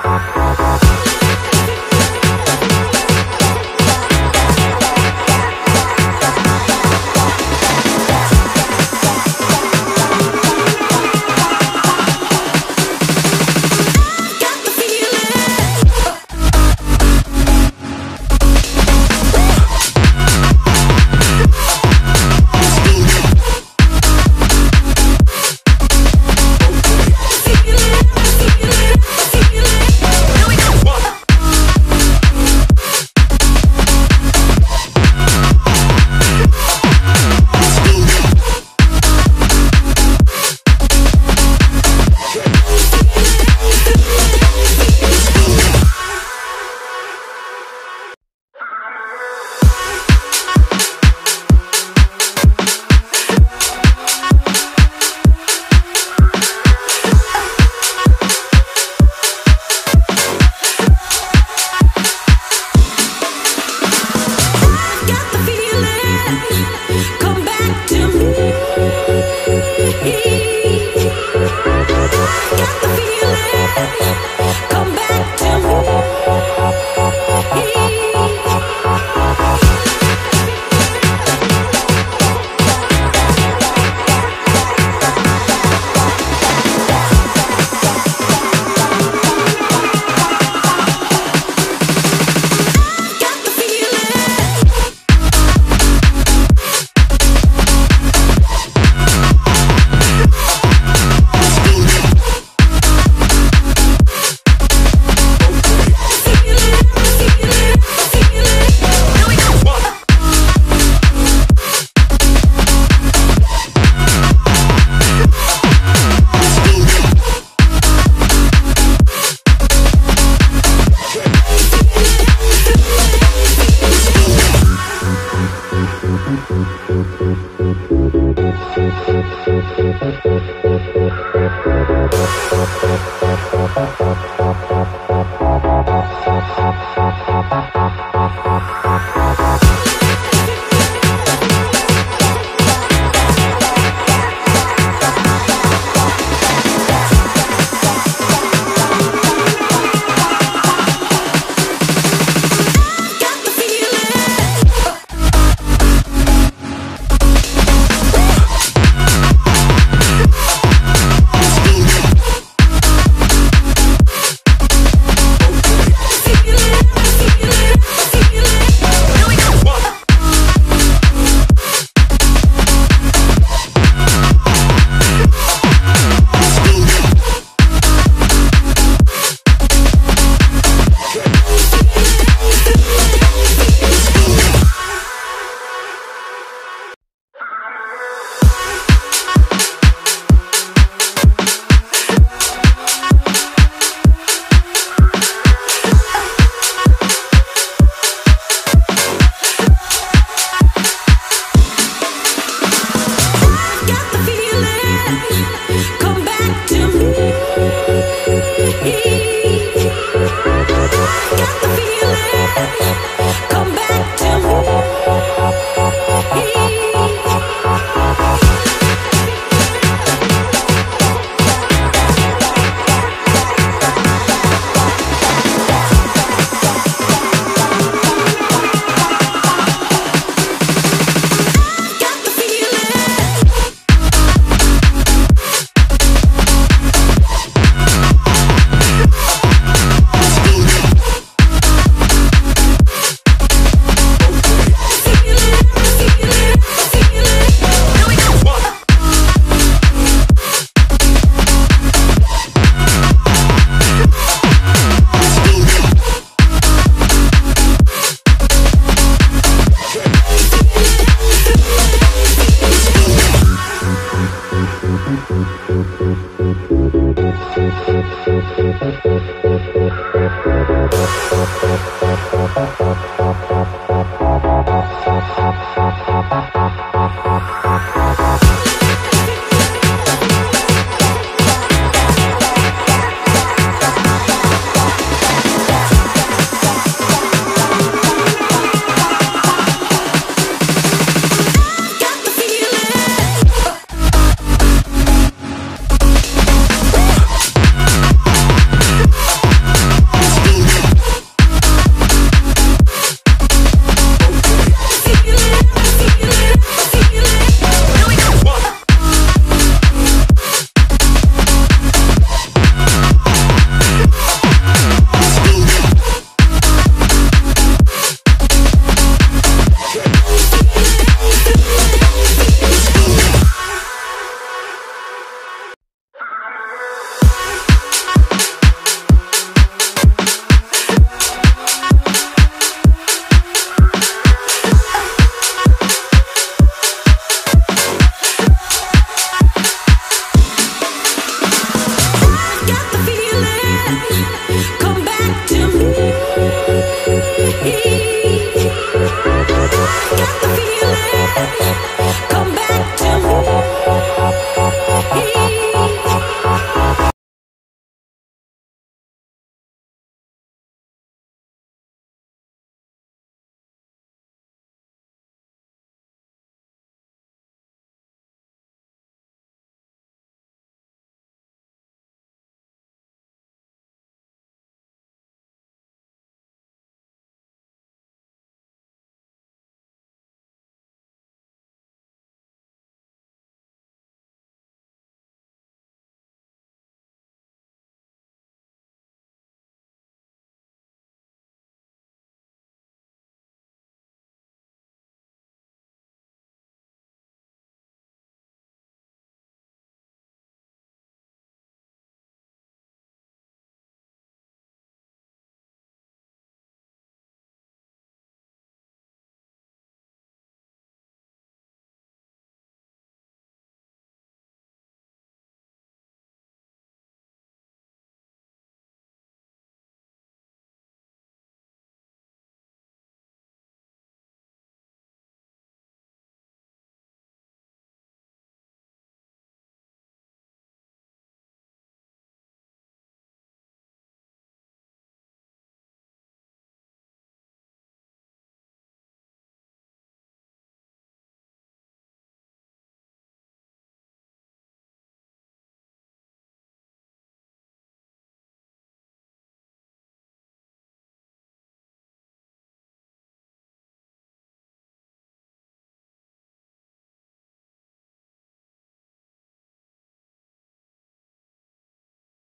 Thank Thank you.